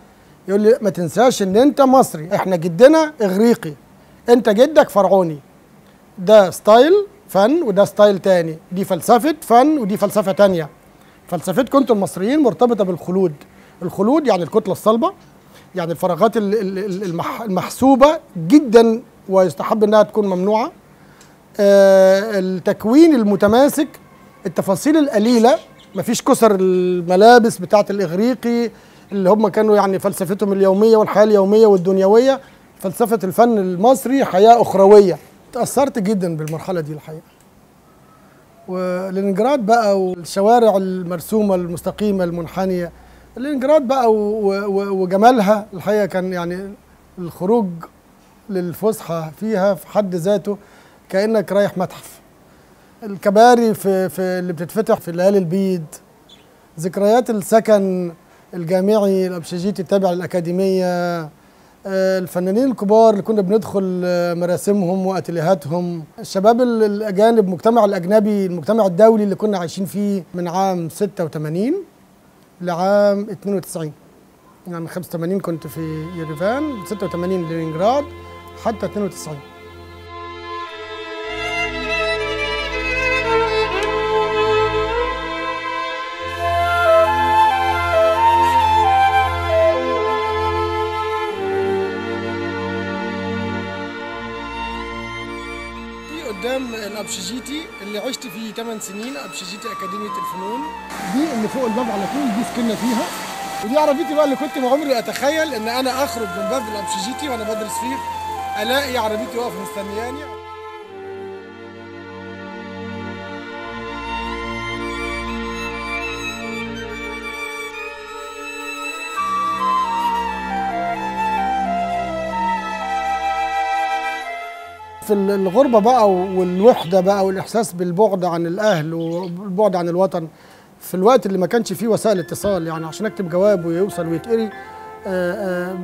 يقول لي ما تنساش إن أنت مصري إحنا جدنا إغريقي أنت جدك فرعوني. ده style فن وده style تاني دي فلسفة فن ودي فلسفة تانية. فلسفتكم أنتم المصريين مرتبطة بالخلود. الخلود يعني الكتلة الصلبة يعني الفراغات ال- ال- ال- المح- المحسوبة جدا ويستحب إنها تكون ممنوعة. آه، التكوين المتماسك التفاصيل القليلة مفيش كسر الملابس بتاعة الإغريقي اللي هم كانوا يعني فلسفتهم اليومية والحياة اليومية والدنيوية. فلسفة الفن المصري حياة أخروية. تأثرت جدا بالمرحلة دي الحقيقة. ولينجراد بقى والشوارع المرسومة المستقيمة المنحنية لينجراد بقى وجمالها الحقيقة كان يعني الخروج للفسحة فيها في حد ذاته كأنك رايح متحف. الكباري في, في اللي بتتفتح في ليالي البيض ذكريات السكن الجامعي الابشجيتي التابع للأكاديمية الفنانين الكبار اللي كنا بندخل آه، مراسمهم وأتليهاتهم الشباب ال- الأجانب المجتمع الأجنبي المجتمع الدولي اللي كنا عايشين فيه من عام 86 لعام 92 يعني 85 كنت في يريفان 86 لينينجراد حتى 92 في قدام الابشجيتي اللي عشت فيه 8 سنين ابشجيتي أكاديمية الفنون. دي اللي فوق الباب على طول دي سكننا فيها. ودي عربيتي بقى اللي كنت ما عمري أتخيل إن أنا أخرج من باب الابشجيتي وأنا بدرس فيه ألاقي عربيتي واقفة مستنياني. في الغربة بقى والوحدة بقى والإحساس بالبعد عن الأهل والبعد عن الوطن في الوقت اللي ما كانش فيه وسائل اتصال يعني عشان أكتب جواب ويوصل ويتقري آه، آه،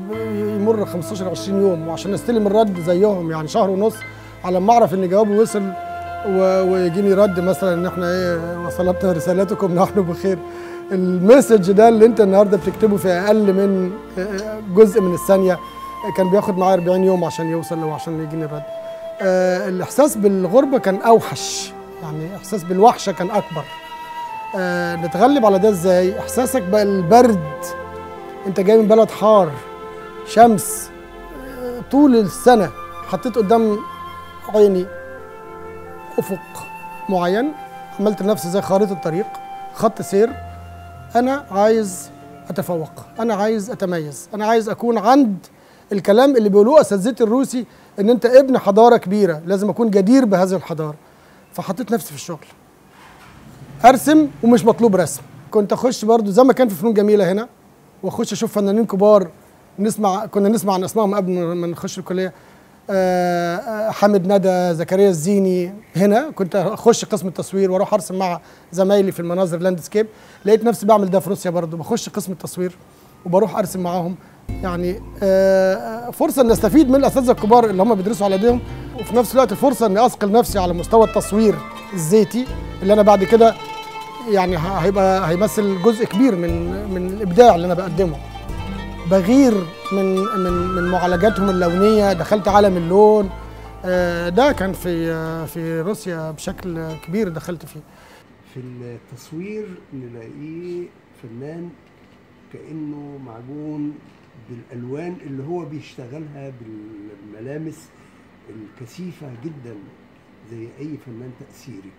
يمر 15 20 يوم وعشان أستلم الرد زيهم يعني شهر ونص على ما أعرف إن جوابي وصل ويجيني رد مثلا إن إحنا إيه وصلتنا رسالتكم [LAUGHS] نحن بخير. المسج ده اللي أنت النهارده بتكتبه في أقل من آه، جزء من الثانية كان بياخد معايا 40 يوم عشان يوصل وعشان يجيني الرد. آه، الإحساس بالغربة كان أوحش. يعني إحساس بالوحشة كان أكبر. آه، نتغلب على ده إزاي؟ إحساسك بالبرد. أنت جاي من بلد حار شمس. آه، طول السنة حطيت قدام عيني أفق معين. عملت لنفسي زي خارطه طريق خط سير. أنا عايز أتفوق. أنا عايز أتميز. أنا عايز أكون عند الكلام اللي بيقولوه أساتذتي الروسي إن أنت ابن حضارة كبيرة لازم أكون جدير بهذه الحضارة. فحطيت نفسي في الشغل. أرسم ومش مطلوب رسم. كنت أخش برضو زي ما كان في فنون جميلة هنا وأخش أشوف فنانين كبار نسمع كنا نسمع عن أسمائهم قبل ما نخش الكلية. آه، آه، حامد ندى زكريا الزيني هنا. كنت أخش قسم التصوير وأروح أرسم مع زمايلي في المناظر لاندسكيب لقيت نفسي بعمل ده في روسيا برضو. بخش قسم التصوير وبروح أرسم معاهم. يعني آه، فرصة إن أستفيد من الأساتذة الكبار اللي هم بيدرسوا على إيديهم وفي نفس الوقت فرصة إني أثقل نفسي على مستوى التصوير الزيتي اللي أنا بعد كده يعني هيبقى هيمثل جزء كبير من من الإبداع اللي أنا بقدمه. بغير من من من معالجاتهم اللونية دخلت عالم اللون آه، ده كان في آه، في روسيا بشكل كبير دخلت فيه. في التصوير نلاقيه فنان كأنه معجون بالألوان اللي هو بيشتغلها بالملامس الكثيفة جدا زي أي فنان تأثيري.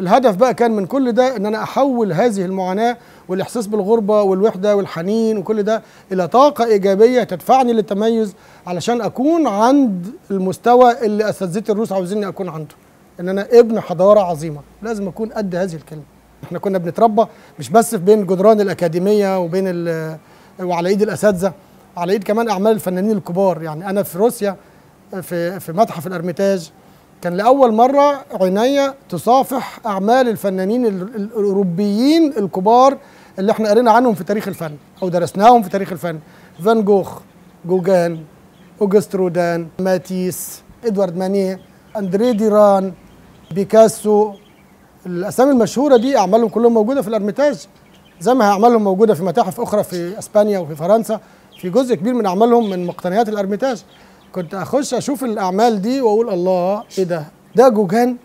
الهدف بقى كان من كل ده إن أنا أحول هذه المعاناة والإحساس بالغربة والوحدة والحنين وكل ده إلى طاقة إيجابية تدفعني للتميز علشان أكون عند المستوى اللي اساتذتي الروس عاوزيني أكون عنده. إن أنا ابن حضارة عظيمة. لازم أكون قد هذه الكلمة. إحنا كنا بنتربى مش بس بين جدران الأكاديمية وبين وعلى إيد الأساتذة على إيد كمان أعمال الفنانين الكبار. يعني أنا في روسيا في في متحف الأرميتاج كان لأول مرة عينيا تصافح أعمال الفنانين ال- ال- الأوروبيين الكبار اللي إحنا قرينا عنهم في تاريخ الفن أو درسناهم في تاريخ الفن. فان جوخ جوجان اوجست رودان ماتيس إدوارد مانيه أندري ديران بيكاسو. الأسامي المشهورة دي أعمالهم كلهم موجودة في الأرميتاج. زي ما هي أعمالهم موجودة في متاحف أخرى في إسبانيا وفي فرنسا في جزء كبير من أعمالهم من مقتنيات الأرميتاج. كنت أخش أشوف الأعمال دي وأقول الله إيه ده؟ ده جوجان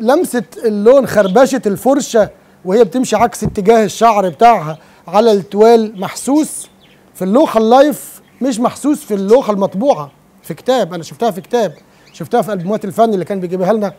لمسه اللون خربشة الفرشة وهي بتمشي عكس اتجاه الشعر بتاعها على التوال محسوس في اللوحة اللايف مش محسوس في اللوحة المطبوعة في كتاب أنا شفتها في كتاب شفتها في ألبومات الفن اللي كان بيجيبها لنا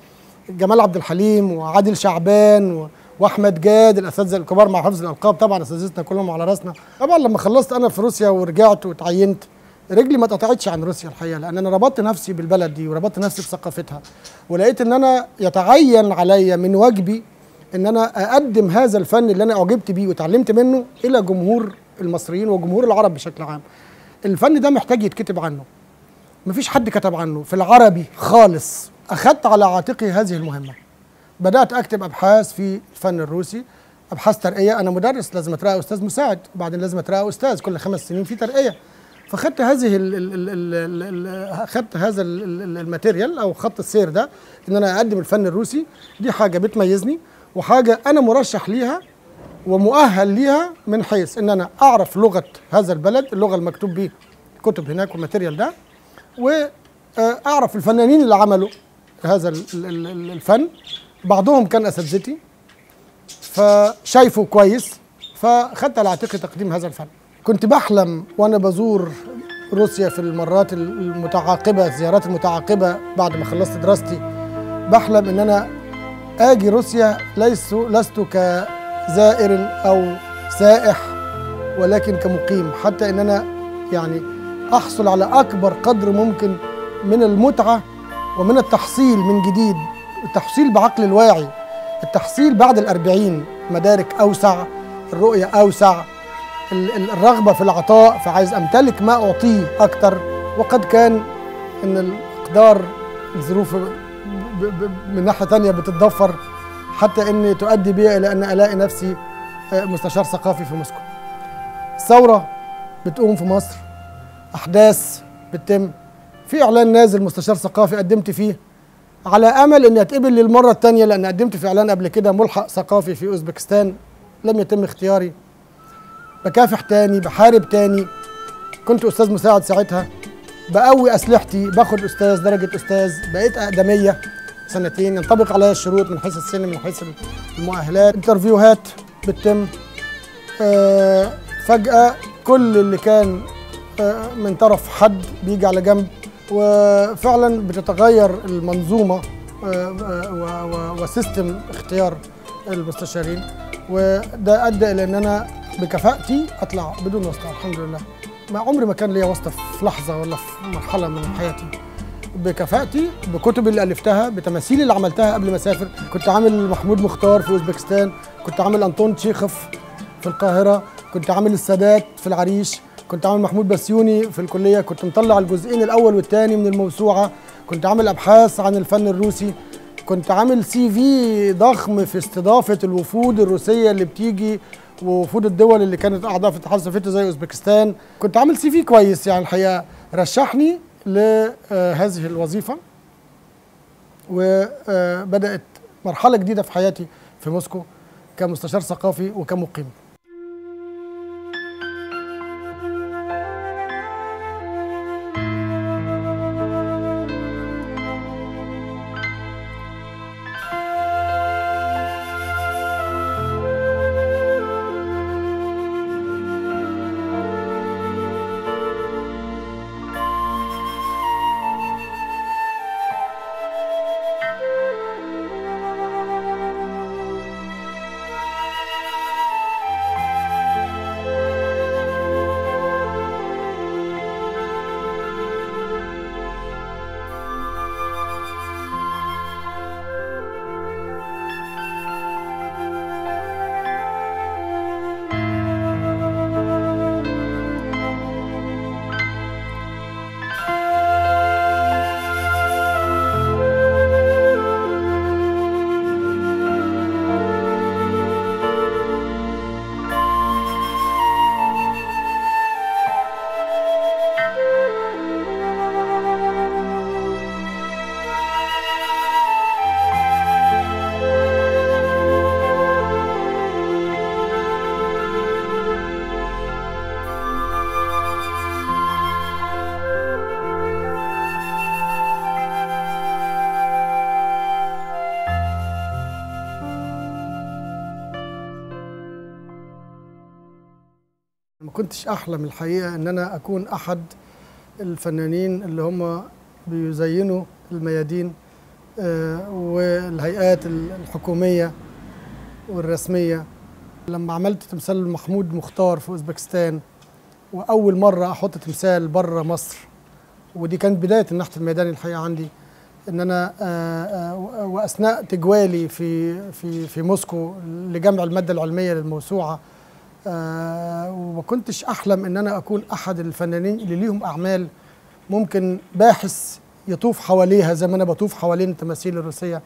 جمال عبد الحليم وعادل شعبان و... واحمد جاد الاساتذه الكبار مع حفظ الألقاب طبعا اساتذتنا كلهم على راسنا. طبعا لما خلصت أنا في روسيا ورجعت وتعينت رجلي ما اتقطعتش عن روسيا الحقيقة لأن أنا ربطت نفسي بالبلد دي وربطت نفسي بثقافتها. ولقيت إن أنا يتعين عليا من واجبي إن أنا أقدم هذا الفن اللي أنا أعجبت بيه وتعلمت منه إلى جمهور المصريين وجمهور العرب بشكل عام. الفن ده محتاج يتكتب عنه. مفيش حد كتب عنه في العربي خالص. أخذت على عاتقي هذه المهمة. بدأت أكتب أبحاث في الفن الروسي أبحاث ترقية. أنا مدرس لازم اترقى أستاذ مساعد وبعدين لازم اترقى أستاذ كل خمس سنين في ترقية. فخدت هذه ال ال ال هذا ال- ال- ال- الماتيريال أو خط السير ده إن أنا أقدم الفن الروسي. دي حاجة بتميزني وحاجة أنا مرشح ليها ومؤهل ليها من حيث إن أنا أعرف لغة هذا البلد اللغة المكتوب بيه الكتب هناك والماتيريال ده وأعرف الفنانين اللي عملوا هذا ال- ال- ال- الفن. بعضهم كان اساتذتي فشايفه كويس فخدت على عاتقي تقديم هذا الفن. كنت بحلم وأنا بزور روسيا في المرات المتعاقبة الزيارات المتعاقبة بعد ما خلصت دراستي. بحلم إن أنا آجي روسيا ليس لست كزائر أو سائح ولكن كمقيم. حتى إن أنا يعني أحصل على أكبر قدر ممكن من المتعة ومن التحصيل من جديد. التحصيل بعقل الواعي التحصيل بعد الأربعين مدارك أوسع الرؤية أوسع ال- ال- الرغبة في العطاء فعايز أمتلك ما أعطيه أكتر. وقد كان إن الأقدار الظروف من ناحية تانية بتتضفر حتى إن تؤدي بي إلى أن ألاقي نفسي آه، مستشار ثقافي في موسكو. الثورة بتقوم في مصر أحداث بتتم. في إعلان نازل مستشار ثقافي قدمت فيه. على أمل إني أتقبل للمرة الثانية لأن قدمت في اعلان قبل كده ملحق ثقافي في أوزبكستان لم يتم اختياري. بكافح تاني بحارب تاني. كنت أستاذ مساعد ساعتها. بقوي أسلحتي باخد أستاذ درجة أستاذ. بقيت أقدمية سنتين. ينطبق عليا الشروط من حيث السن من حيث المؤهلات. انترفيوهات بتتم. آه، فجأة كل اللي كان آه، من طرف حد بيجي على جنب. وفعلا بتتغير المنظومة آه، و- وسيستم اختيار المستشارين. وده أدى إلى إن أنا بكفاءتي أطلع بدون واسطة الحمد لله. ما عمري ما كان ليا واسطة في لحظة ولا في مرحلة من حياتي. بكفاءتي بكتب اللي ألفتها بتماثيل اللي عملتها قبل ما أسافر. كنت عامل محمود مختار في أوزبكستان كنت عامل أنطون تشيخف في القاهرة كنت عامل السادات في العريش. كنت عامل محمود بسيوني في الكلية كنت مطلع الجزئين الأول والثاني من الموسوعة. كنت عامل أبحاث عن الفن الروسي. كنت عامل CV ضخم في استضافة الوفود الروسية اللي بتيجي ووفود الدول اللي كانت اعضاء في الاتحاد السوفيتي زي أوزبكستان. كنت عامل CV كويس يعني الحقيقة. رشحني لهذه الوظيفة وبدأت مرحلة جديدة في حياتي في موسكو كمستشار ثقافي وكمقيم. كنتش أحلم الحقيقة إن أنا أكون أحد الفنانين اللي هم بيزينوا الميادين آه، والهيئات الحكومية والرسمية. لما عملت تمثال محمود مختار في أوزبكستان وأول مرة أحط تمثال بره مصر ودي كانت بداية النحت الميداني الحقيقة عندي إن أنا آه، آه، وأثناء تجوالي في في في موسكو لجمع المادة العلمية للموسوعة آه، وما كنتش أحلم إن أنا أكون أحد الفنانين اللي ليهم أعمال ممكن باحث يطوف حواليها زي ما أنا بطوف حوالين التماثيل الروسية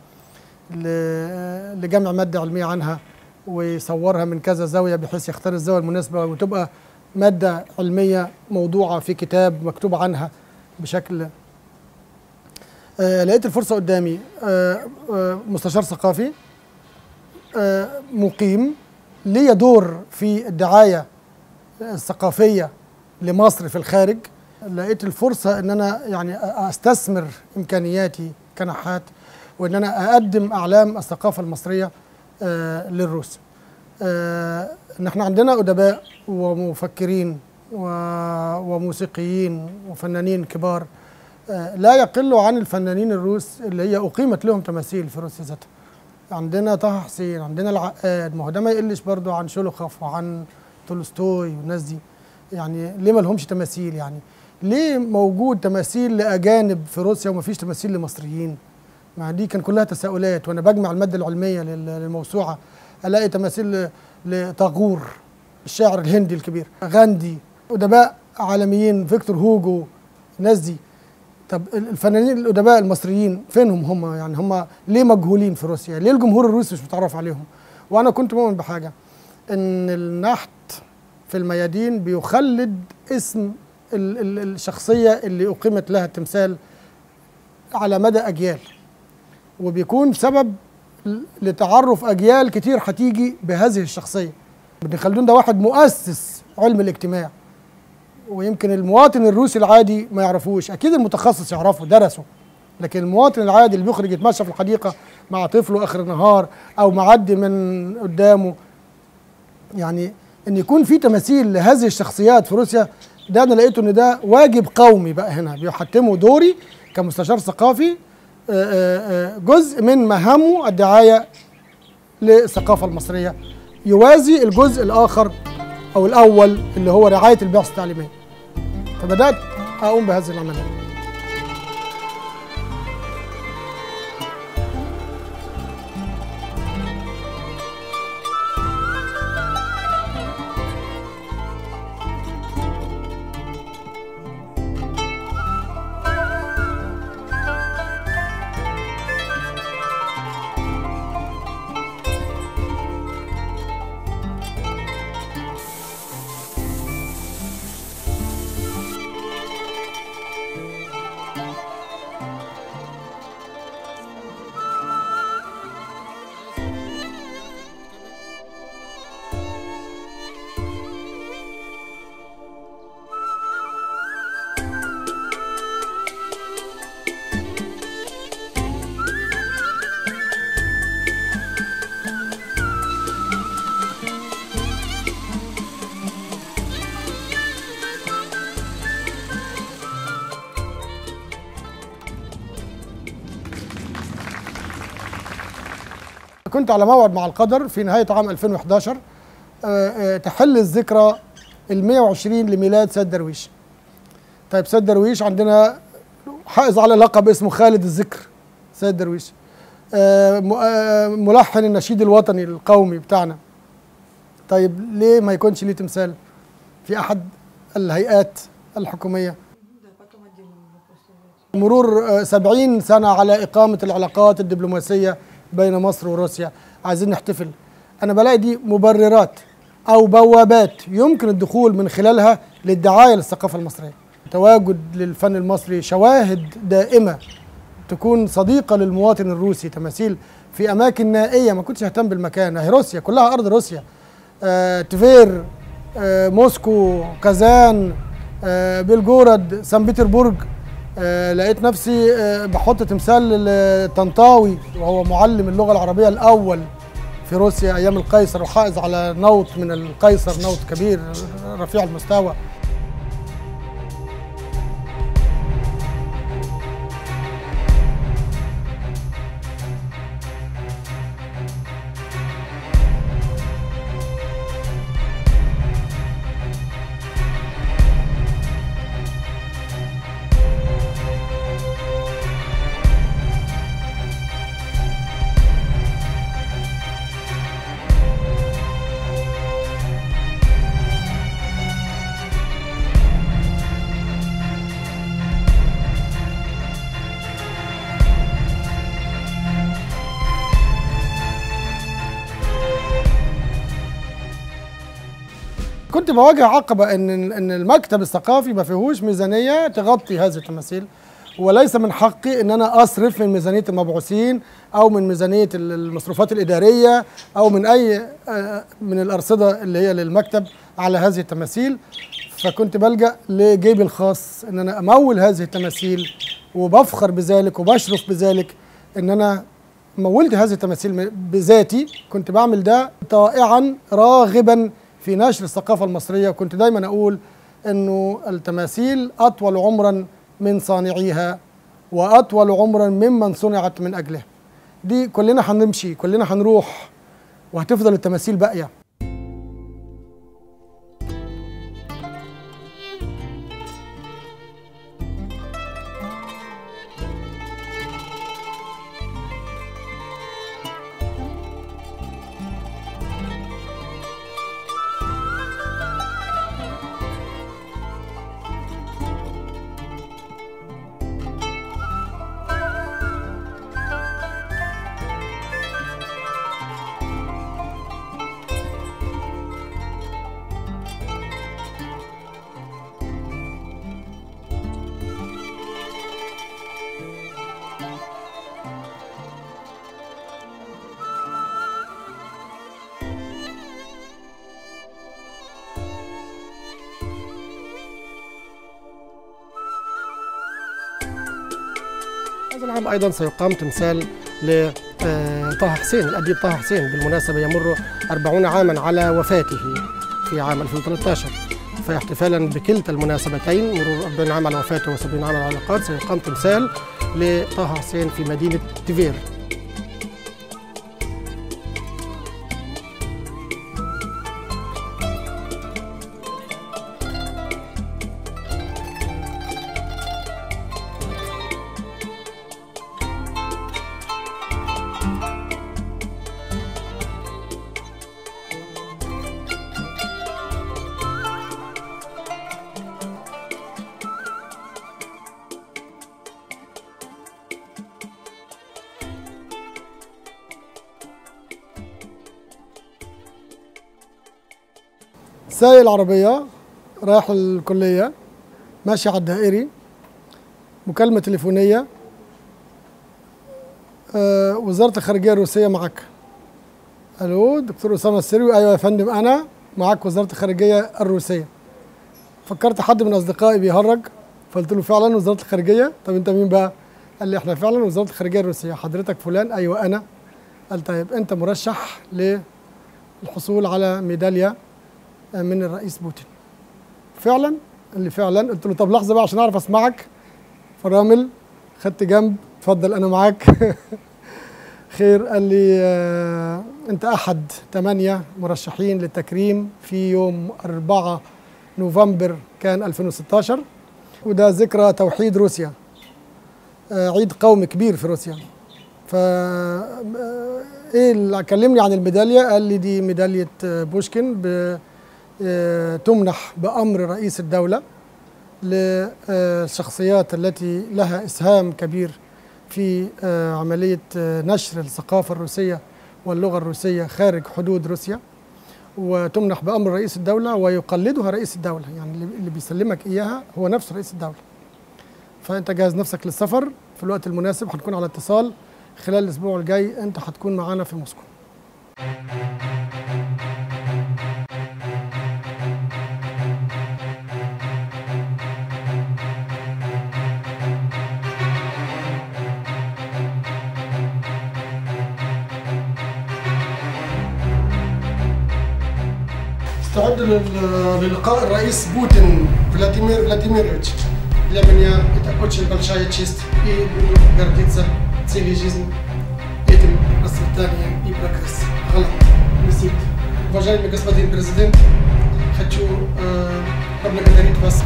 ل- لجمع مادة علمية عنها ويصورها من كذا زاوية بحيث يختار الزاوية المناسبة وتبقى مادة علمية موضوعة في كتاب مكتوب عنها بشكل آه لقيت الفرصة قدامي آه آه مستشار ثقافي آه مقيم ليا دور في الدعاية الثقافية لمصر في الخارج. لقيت الفرصة إن أنا يعني أستثمر إمكانياتي كنحات وإن أنا أقدم أعلام الثقافة المصرية آه للروس. آه ان إحنا عندنا أدباء ومفكرين وموسيقيين وفنانين كبار. آه لا يقلوا عن الفنانين الروس اللي هي أقيمت لهم تماثيل في روسيا ذاتها. عندنا طه حسين عندنا العقاد ما هو ده ما يقلش برضو عن شولوخوف وعن تولستوي والناس دي. يعني ليه ما لهمش تماثيل يعني؟ ليه موجود تماثيل لأجانب في روسيا وما فيش تماثيل لمصريين؟ ما دي كان كلها تساؤلات وأنا بجمع المادة العلمية لل- للموسوعة ألاقي تماثيل لطاغور الشاعر الهندي الكبير غاندي أدباء عالميين فيكتور هوجو الناس دي. طب الفنانين الأدباء المصريين فينهم هم؟ يعني هم ليه مجهولين في روسيا؟ ليه الجمهور الروسي مش متعرف عليهم؟ وأنا كنت مؤمن بحاجة إن النحت في الميادين بيخلد اسم ال- ال- الشخصية اللي أقيمت لها التمثال على مدى أجيال وبيكون سبب لتعرف أجيال كتير هتيجي بهذه الشخصية. ابن خلدون ده واحد مؤسس علم الاجتماع. ويمكن المواطن الروسي العادي ما يعرفوش. أكيد المتخصص يعرفه درسه. لكن المواطن العادي اللي بيخرج يتمشى في الحديقة مع طفله آخر النهار أو معدي من قدامه يعني إن يكون في تماثيل لهذه الشخصيات في روسيا ده أنا لقيته إن ده واجب قومي بقى هنا. بيحتموا دوري كمستشار ثقافي آه، آه، آه، جزء من مهامه الدعاية للثقافة المصرية. يوازي الجزء الآخر أو الأول اللي هو رعاية البعثه التعليميه فبدأت أقوم بهذه العملية. كنت على موعد مع القدر في نهاية عام 2011 آه، آه، تحل الذكرى ال 120 لميلاد سيد درويش. طيب سيد درويش عندنا حائز على لقب اسمه خالد الذكر سيد درويش. آه، ملحن النشيد الوطني القومي بتاعنا. طيب ليه ما يكونش ليه تمثال في أحد الهيئات الحكومية؟ مرور آه، 70 سنة على إقامة العلاقات الدبلوماسية بين مصر وروسيا. عايزين نحتفل. أنا بلاقي دي مبررات أو بوابات يمكن الدخول من خلالها للدعاية للثقافة المصرية. تواجد للفن المصري شواهد دائمة تكون صديقة للمواطن الروسي تماثيل في أماكن نائية ما كنتش أهتم بالمكان. هي روسيا كلها أرض روسيا. آه، تفير آه، موسكو كازان آه، بلجورد سان بيتربورج آه، لقيت نفسي آه، بحط تمثال لطنطاوي وهو معلم اللغة العربية الأول في روسيا أيام القيصر وحائز على نوط من القيصر نوط كبير رفيع المستوى. بواجه عقبة إن إن المكتب الثقافي ما فيهوش ميزانية تغطي هذه التماثيل وليس من حقي إن أنا أصرف من ميزانية المبعوثين أو من ميزانية ال- المصروفات الإدارية أو من أي آه، من الأرصدة اللي هي للمكتب على هذه التماثيل. فكنت بلجأ لجيبي الخاص إن أنا أمول هذه التماثيل وبفخر بذلك وبشرف بذلك إن أنا مولت هذه التماثيل بذاتي. كنت بعمل ده طائعا راغبا في نشر الثقافة المصرية وكنت دايما أقول أنه التماثيل أطول عمرا من صانعيها وأطول عمرا ممن صنعت من أجله دي كلنا هنمشي كلنا هنروح وهتفضل التماثيل باقية. أيضا سيقام تمثال لطه حسين الأديب طه حسين بالمناسبة يمر 40 عاما على وفاته في عام 2013 فاحتفالا بكلتا المناسبتين مرور 40 عام على وفاته و70 عام على العلاقات سيقام تمثال لطه حسين في مدينة تيفير سايق العربية رايح الكلية ماشي على الدائري مكالمة تليفونية آه وزارة الخارجية الروسية معك. ألو دكتور أسامة السري أيوة يا فندم أنا معك وزارة الخارجية الروسية. فكرت حد من أصدقائي بيهرج فقلت له فعلا وزارة الخارجية؟ طب أنت مين بقى؟ قال لي إحنا فعلا وزارة الخارجية الروسية. حضرتك فلان؟ أيوة أنا. قال طيب أنت مرشح للحصول على ميدالية من الرئيس بوتين. فعلا؟ قال لي فعلا قلت له طب لحظة بقى عشان أعرف أسمعك. فرامل خدت جنب اتفضل أنا معاك. [LAUGHS] خير قال لي آه أنت أحد ثمانيه مرشحين للتكريم في يوم 4 نوفمبر كان 2016 وده ذكرى توحيد روسيا. آه عيد قومي كبير في روسيا. ف آه، إيه اللي كلمني عن الميدالية؟ قال لي دي ميدالية بوشكين ب تمنح بأمر رئيس الدولة للشخصيات التي لها إسهام كبير في آه، عملية آه، نشر الثقافة الروسية واللغة الروسية خارج حدود روسيا. وتمنح بأمر رئيس الدولة ويقلدها رئيس الدولة يعني اللي بيسلمك إياها هو نفس رئيس الدولة. فأنت جهز نفسك للسفر في الوقت المناسب هنكون على اتصال. خلال الأسبوع الجاي أنت هتكون معانا في موسكو. استعد لل- للقاء الرئيس بوتين فلاديمير فلاديميروفيتش для меня это очень большая честь и буду гордиться целой жизнью этим процветанием и прогресс. Халат, Месит. Уважаемый господин президент, хочу э, поблагодарить вас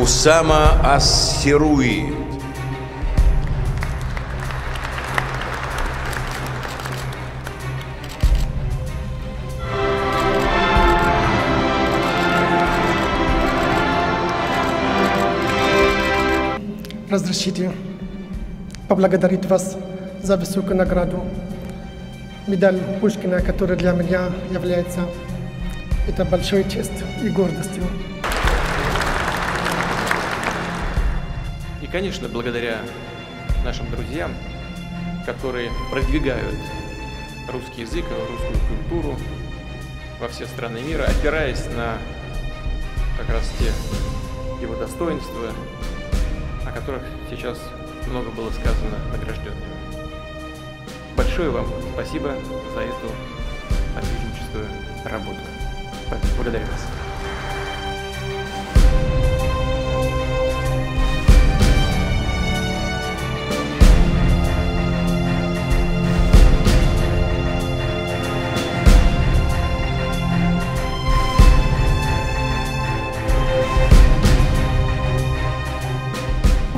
Усама Ассируи. разрешите поблагодарить вас за высокую награду. Медаль Пушкина, которая для меня является это большой честь и гордостью. Конечно, благодаря нашим друзьям, которые продвигают русский язык, русскую культуру во все страны мира, опираясь на как раз те его достоинства, о которых сейчас много было сказано награжденными. Большое вам спасибо за эту отличническую работу. Благодарю вас.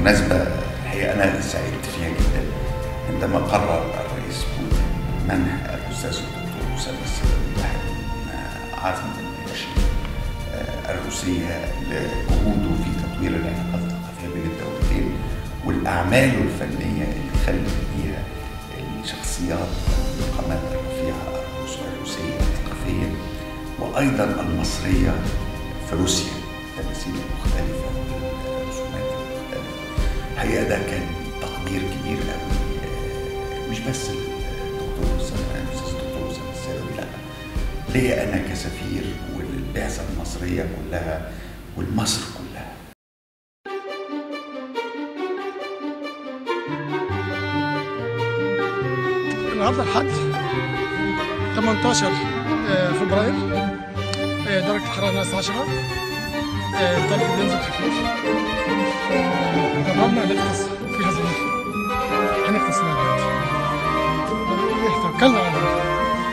مناسبة هي أنا سعدت فيها جدا عندما قرر الرئيس بوتين منح الأستاذ الدكتور أسامة السباعي واحد من أعظم الناشئين آه، الروسية لجهوده في تطوير العلاقات الثقافية بين الدولتين والأعمال الفنية اللي خلت بيها الشخصيات والقامات الرفيعة الروس- الروسية ثقافيا وأيضا المصرية في روسيا. الحقيقة ده كان تقدير كبير قوي آه، مش بس الدكتور أسامة الأستاذ الدكتور أسامة السلوي لا. ليا أنا كسفير وللبعثة المصرية كلها والمصر كلها. النهارده الحد 18 آه، فبراير. آه، درجة الحرارة ناقص 10 الطريق بينزل خفيف جربنا نغطس في هذا إحنا غطسنا توكلنا على الله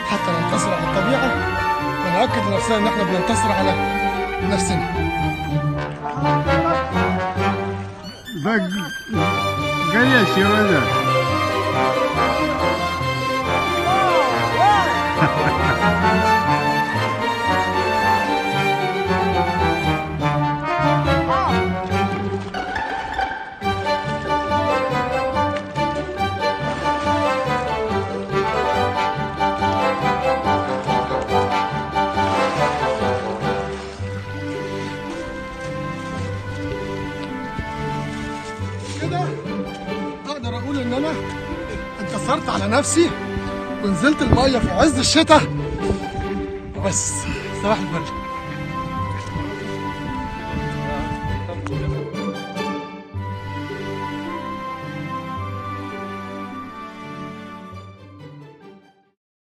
حتى ننتصر على الطبيعة ونؤكد لنفسنا إن إحنا بننتصر على نفسنا بق قال يا ولد Ha ha ha ha! نفسي ونزلت المية في عز الشتاء. وبس صباح الفل.